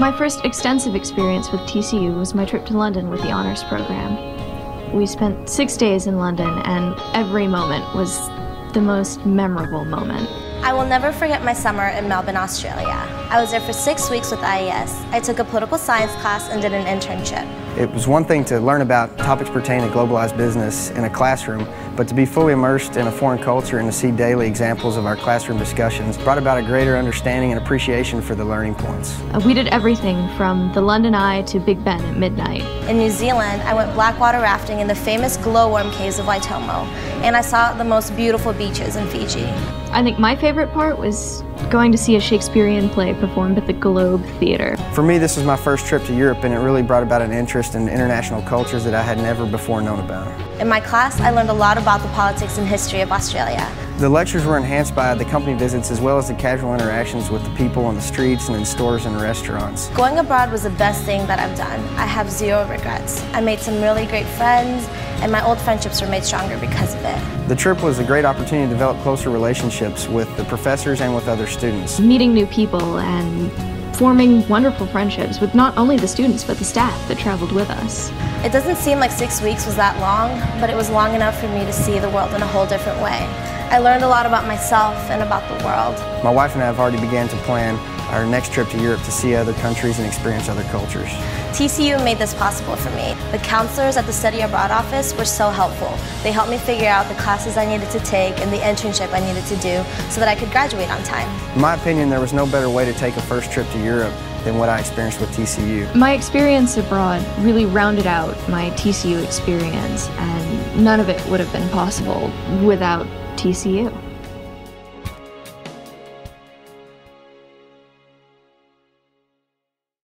My first extensive experience with TCU was my trip to London with the honors program. We spent six days in London, and every moment was the most memorable moment. I will never forget my summer in Melbourne, Australia. I was there for six weeks with IES. I took a political science class and did an internship. It was one thing to learn about topics pertaining to globalized business in a classroom, but to be fully immersed in a foreign culture and to see daily examples of our classroom discussions brought about a greater understanding and appreciation for the learning points. Uh, we did everything from the London Eye to Big Ben at midnight. In New Zealand, I went blackwater rafting in the famous glowworm caves of Waitomo, and I saw the most beautiful beaches in Fiji. I think my favorite part was going to see a Shakespearean play performed at the Globe Theatre. For me, this was my first trip to Europe, and it really brought about an interest in international cultures that I had never before known about. In my class, I learned a lot about the politics and history of Australia. The lectures were enhanced by the company visits as well as the casual interactions with the people on the streets and in stores and restaurants. Going abroad was the best thing that I've done. I have zero regrets. I made some really great friends, and my old friendships were made stronger because of it. The trip was a great opportunity to develop closer relationships with the professors and with other students. Meeting new people and forming wonderful friendships with not only the students but the staff that traveled with us. It doesn't seem like six weeks was that long, but it was long enough for me to see the world in a whole different way. I learned a lot about myself and about the world. My wife and I have already began to plan our next trip to Europe to see other countries and experience other cultures. TCU made this possible for me. The counselors at the Study Abroad office were so helpful. They helped me figure out the classes I needed to take and the internship I needed to do so that I could graduate on time. In my opinion, there was no better way to take a first trip to Europe than what I experienced with TCU. My experience abroad really rounded out my TCU experience, and none of it would have been possible without TCU.